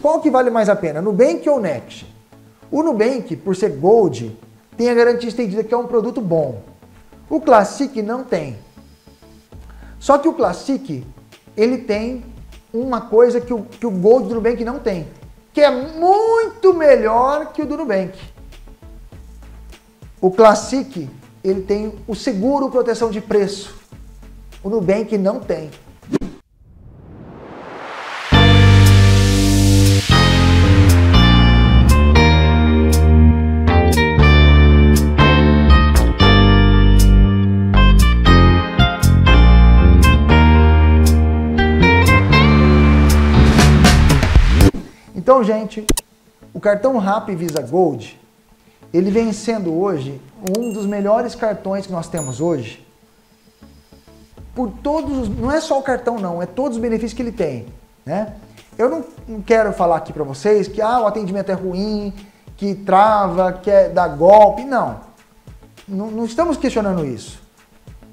qual que vale mais a pena, Nubank ou Next? O Nubank, por ser Gold, tem a garantia estendida que é um produto bom. O Classic não tem. Só que o Classic, ele tem uma coisa que o, que o Gold do Nubank não tem, que é muito melhor que o do Nubank. O Classic, ele tem o seguro proteção de preço. O Nubank não tem. Então, gente, o cartão Rap Visa Gold, ele vem sendo hoje um dos melhores cartões que nós temos hoje. Por todos, não é só o cartão não, é todos os benefícios que ele tem, né? Eu não, não quero falar aqui para vocês que ah, o atendimento é ruim, que trava, que é, dá golpe, não. não. Não estamos questionando isso.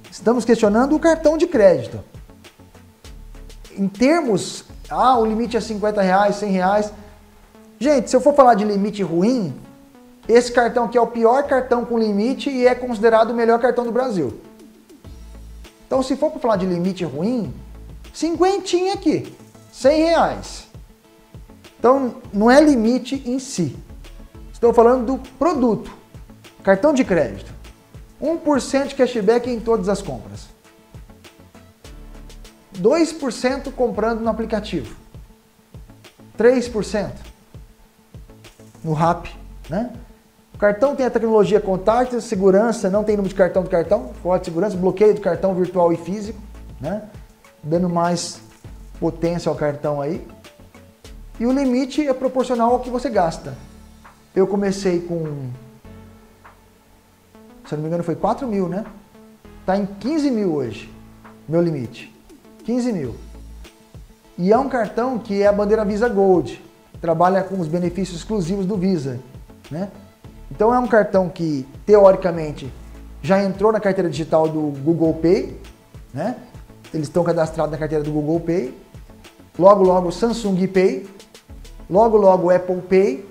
Estamos questionando o cartão de crédito. Em termos, ah, o limite é 50 reais, 100 reais, Gente, se eu for falar de limite ruim, esse cartão aqui é o pior cartão com limite e é considerado o melhor cartão do Brasil. Então, se for para falar de limite ruim, cinquentinha aqui, 100 reais. Então, não é limite em si. Estou falando do produto. Cartão de crédito. 1% de cashback em todas as compras. 2% comprando no aplicativo. 3% no RAP, né? O cartão tem a tecnologia contact, segurança, não tem número de cartão do cartão, forte segurança, bloqueio do cartão virtual e físico, né? Dando mais potência ao cartão aí. E o limite é proporcional ao que você gasta. Eu comecei com, se não me engano, foi 4 mil, né? Tá em 15 mil hoje, meu limite. 15 mil. E é um cartão que é a bandeira Visa Gold trabalha com os benefícios exclusivos do Visa, né? Então é um cartão que teoricamente já entrou na carteira digital do Google Pay, né? Eles estão cadastrados na carteira do Google Pay. Logo logo Samsung Pay, logo logo Apple Pay,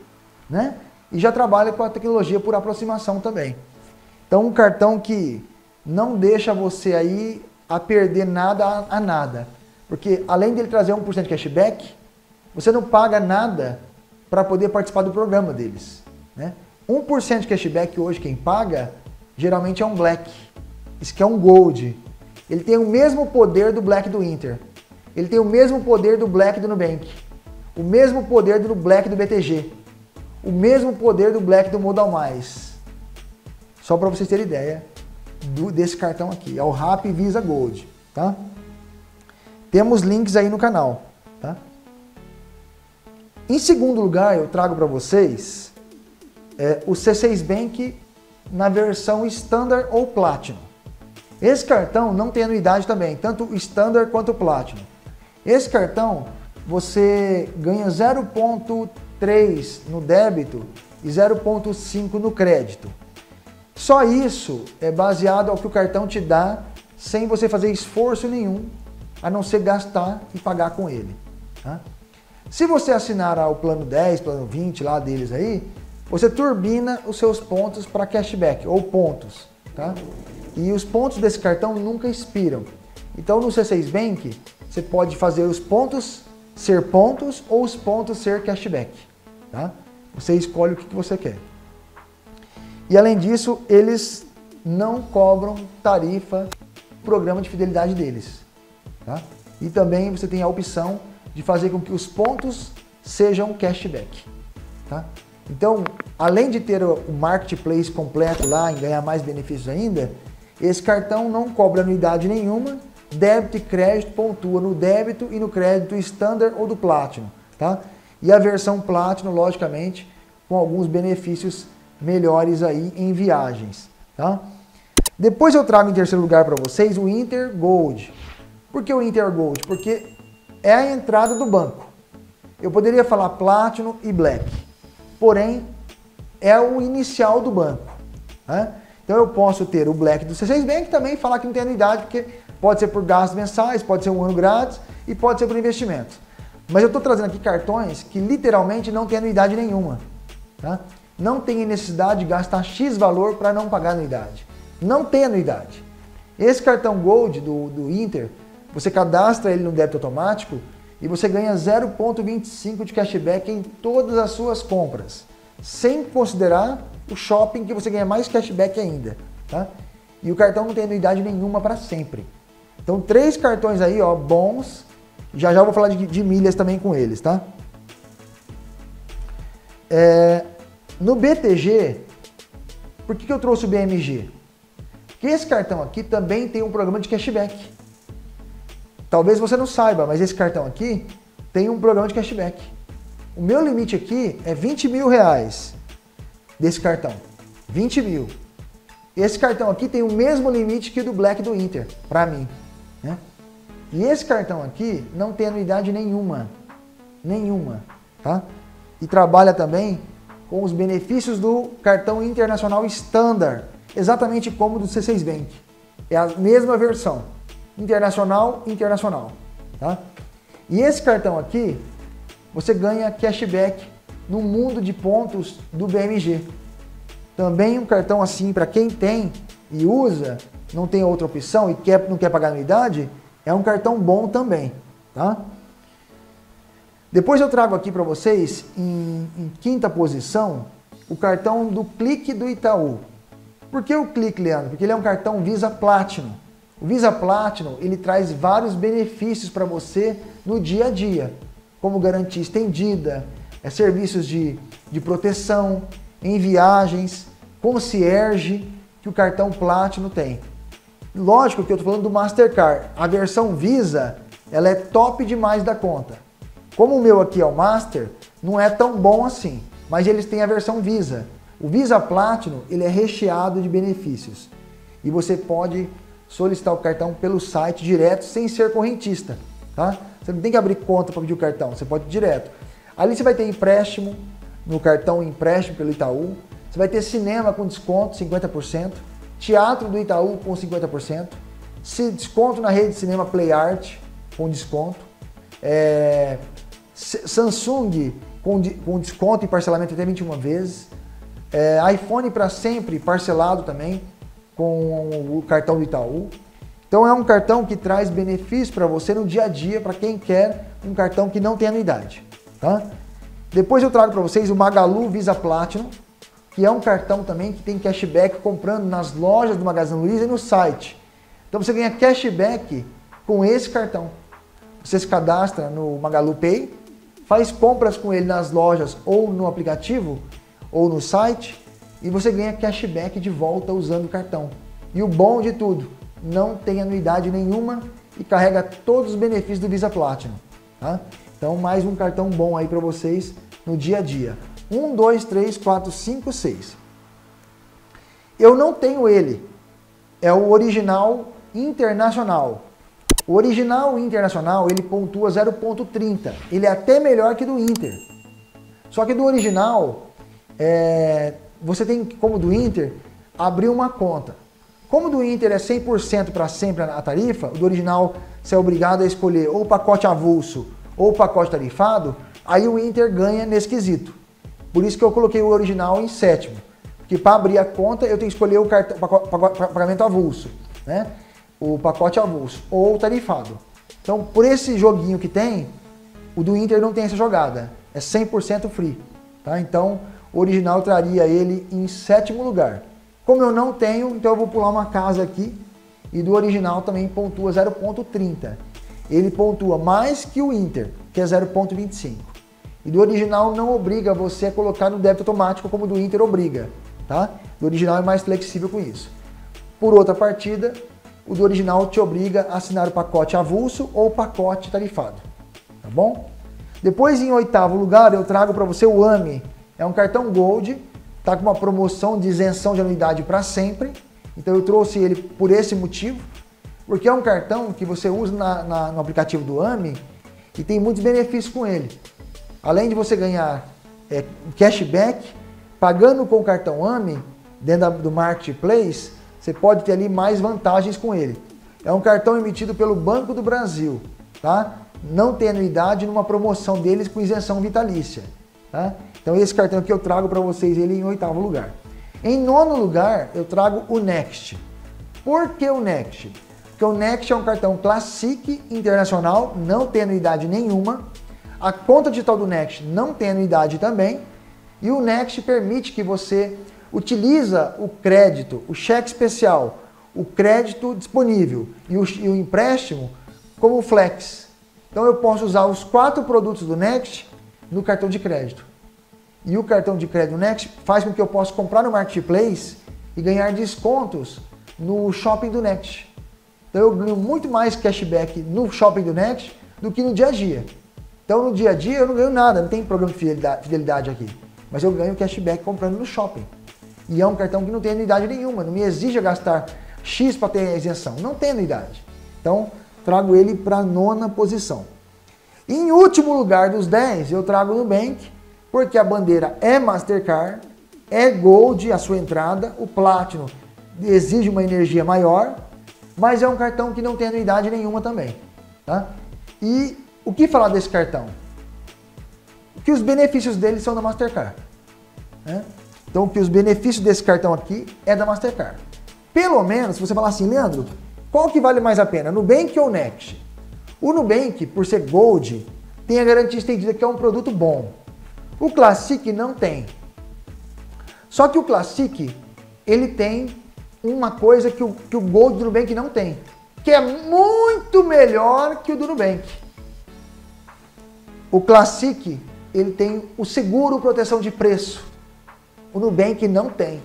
né? E já trabalha com a tecnologia por aproximação também. Então um cartão que não deixa você aí a perder nada a, a nada. Porque além dele trazer 1% de cashback, você não paga nada para poder participar do programa deles. Né? 1% de cashback hoje, quem paga, geralmente é um Black. Isso que é um Gold. Ele tem o mesmo poder do Black do Inter. Ele tem o mesmo poder do Black do Nubank. O mesmo poder do Black do BTG. O mesmo poder do Black do Modal Mais. Só para vocês terem ideia do, desse cartão aqui. É o Rap Visa Gold. Tá? Temos links aí no canal. Tá? Em segundo lugar, eu trago para vocês é, o C6 Bank na versão Standard ou Platinum. Esse cartão não tem anuidade também, tanto o Standard quanto o Platinum. Esse cartão você ganha 0,3 no débito e 0,5 no crédito. Só isso é baseado ao que o cartão te dá sem você fazer esforço nenhum, a não ser gastar e pagar com ele. Tá? Se você assinar o plano 10, plano 20 lá deles aí, você turbina os seus pontos para cashback ou pontos, tá? E os pontos desse cartão nunca expiram. Então no C6 Bank, você pode fazer os pontos ser pontos ou os pontos ser cashback, tá? Você escolhe o que você quer. E além disso, eles não cobram tarifa programa de fidelidade deles, tá? E também você tem a opção de fazer com que os pontos sejam cashback. Tá? Então, além de ter o marketplace completo lá e ganhar mais benefícios ainda, esse cartão não cobra anuidade nenhuma, débito e crédito pontua no débito e no crédito standard ou do Platinum. Tá? E a versão Platinum, logicamente, com alguns benefícios melhores aí em viagens. Tá? Depois eu trago em terceiro lugar para vocês o Inter Gold. Por que o Inter Gold? Porque é a entrada do banco. Eu poderia falar Platinum e Black, porém é o inicial do banco. Né? Então eu posso ter o Black do C6 Bank também falar que não tem anuidade, porque pode ser por gastos mensais, pode ser um ano grátis e pode ser por investimento. Mas eu estou trazendo aqui cartões que literalmente não tem anuidade nenhuma. Tá? Não tem necessidade de gastar X valor para não pagar anuidade. Não tem anuidade. Esse cartão Gold do, do Inter, você cadastra ele no débito automático e você ganha 0,25 de cashback em todas as suas compras, sem considerar o shopping que você ganha mais cashback ainda. Tá? E o cartão não tem anuidade nenhuma para sempre. Então, três cartões aí, ó, bons. Já já vou falar de, de milhas também com eles, tá? É, no BTG, por que, que eu trouxe o BMG? Porque esse cartão aqui também tem um programa de cashback. Talvez você não saiba, mas esse cartão aqui tem um programa de cashback. O meu limite aqui é 20 mil reais desse cartão. 20 mil. Esse cartão aqui tem o mesmo limite que o do Black do Inter, para mim. Né? E esse cartão aqui não tem anuidade nenhuma. Nenhuma. Tá? E trabalha também com os benefícios do cartão internacional Standard, exatamente como do C6 Bank. É a mesma versão. Internacional, internacional. Tá? E esse cartão aqui, você ganha cashback no mundo de pontos do BMG. Também um cartão assim, para quem tem e usa, não tem outra opção e quer, não quer pagar anuidade, é um cartão bom também, tá? Depois eu trago aqui para vocês, em, em, quinta posição, o cartão do Clique do Itaú. Por que o Clique, Leandro? Porque ele é um cartão Visa Platinum. O Visa Platinum, ele traz vários benefícios para você no dia a dia, como garantia estendida, é, serviços de, de proteção, em viagens, concierge que o cartão Platinum tem. Lógico que eu estou falando do Mastercard. A versão Visa, ela é top demais da conta. Como o meu aqui é o Master, não é tão bom assim, mas eles têm a versão Visa. O Visa Platinum, ele é recheado de benefícios. E você pode solicitar o cartão pelo site direto sem ser correntista, tá? Você não tem que abrir conta para pedir o cartão, você pode ir direto. Ali você vai ter empréstimo, no cartão empréstimo pelo Itaú. Você vai ter cinema com desconto, 50%. Teatro do Itaú com 50%. Desconto na rede de cinema Play Art com desconto. É, Samsung com, com desconto e parcelamento até 21 vezes. É, iPhone para sempre parcelado também com o cartão do Itaú. Então é um cartão que traz benefícios para você no dia a dia, para quem quer um cartão que não tem anuidade. Tá? Depois eu trago para vocês o Magalu Visa Platinum, que é um cartão também que tem cashback comprando nas lojas do Magazine Luiza e no site. Então você ganha cashback com esse cartão. Você se cadastra no Magalu Pay, faz compras com ele nas lojas ou no aplicativo ou no site e você ganha cashback de volta usando o cartão. E o bom de tudo, não tem anuidade nenhuma e carrega todos os benefícios do Visa Platinum. Tá? Então, mais um cartão bom aí para vocês no dia a dia. 1, 2, 3, 4, 5, 6. Eu não tenho ele. É o original internacional. O original internacional, ele pontua 0.30. Ele é até melhor que do Inter. Só que do original, é, você tem, como do Inter, abrir uma conta. Como do Inter é 100% para sempre a tarifa, do original você é obrigado a escolher ou pacote avulso ou pacote tarifado, aí o Inter ganha nesse quesito. Por isso que eu coloquei o original em sétimo. Porque para abrir a conta eu tenho que escolher o cartão, pagamento avulso, né? o pacote avulso ou tarifado. Então, por esse joguinho que tem, o do Inter não tem essa jogada. É 100% free. Tá? Então, o original traria ele em sétimo lugar. Como eu não tenho, então eu vou pular uma casa aqui e do original também pontua 0.30 ele pontua mais que o Inter, que é 0,25. E do original não obriga você a colocar no débito automático como do Inter obriga, tá? Do original é mais flexível com isso. Por outra partida, o do original te obriga a assinar o pacote avulso ou pacote tarifado, tá bom? Depois, em oitavo lugar, eu trago para você o AMI. É um cartão Gold, tá com uma promoção de isenção de anuidade para sempre. Então eu trouxe ele por esse motivo. Porque é um cartão que você usa na, na, no aplicativo do AMI e tem muitos benefícios com ele. Além de você ganhar é, cashback, pagando com o cartão AMI, dentro da, do Marketplace, você pode ter ali mais vantagens com ele. É um cartão emitido pelo Banco do Brasil, tá? não tem anuidade numa promoção deles com isenção vitalícia. Tá? Então esse cartão aqui eu trago para vocês ele em oitavo lugar. Em nono lugar, eu trago o Next. Por que o Next? Porque o Next é um cartão Classic internacional, não tem anuidade nenhuma. A conta digital do Next não tem anuidade também. E o Next permite que você utiliza o crédito, o cheque especial, o crédito disponível e o, e o empréstimo como flex. Então eu posso usar os quatro produtos do Next no cartão de crédito. E o cartão de crédito Next faz com que eu possa comprar no Marketplace e ganhar descontos no shopping do Next. Então eu ganho muito mais cashback no shopping do Next do que no dia a dia. Então no dia a dia eu não ganho nada, não tem programa de fidelidade, aqui. Mas eu ganho cashback comprando no shopping. E é um cartão que não tem anuidade nenhuma, não me exige gastar X para ter isenção. Não tem anuidade. Então trago ele para a nona posição. Em último lugar dos 10, eu trago o Nubank, porque a bandeira é Mastercard, é Gold a sua entrada, o Platinum exige uma energia maior, mas é um cartão que não tem anuidade nenhuma também. Tá? E o que falar desse cartão? Que os benefícios dele são da Mastercard. Né? Então, que os benefícios desse cartão aqui é da Mastercard. Pelo menos, se você falar assim, Leandro, qual que vale mais a pena, Nubank ou Next? O Nubank, por ser Gold, tem a garantia estendida que é um produto bom. O Classic não tem. Só que o Classic, ele tem uma coisa que o, que o Gold do Nubank não tem, que é muito melhor que o do Nubank. O Classic, ele tem o seguro proteção de preço. O Nubank não tem.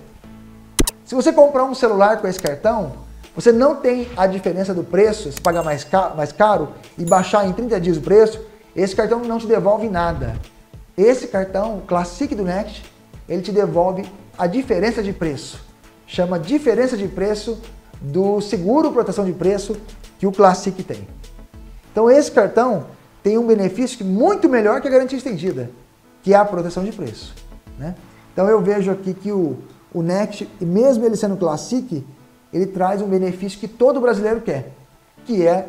Se você comprar um celular com esse cartão, você não tem a diferença do preço, se pagar mais caro, mais caro e baixar em 30 dias o preço, esse cartão não te devolve nada. Esse cartão, Classic do Next, ele te devolve a diferença de preço. Chama diferença de preço do seguro proteção de preço que o Classic tem. Então esse cartão tem um benefício muito melhor que a garantia estendida, que é a proteção de preço. Né? Então eu vejo aqui que o, o Next, mesmo ele sendo Classic, ele traz um benefício que todo brasileiro quer, que é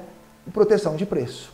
proteção de preço.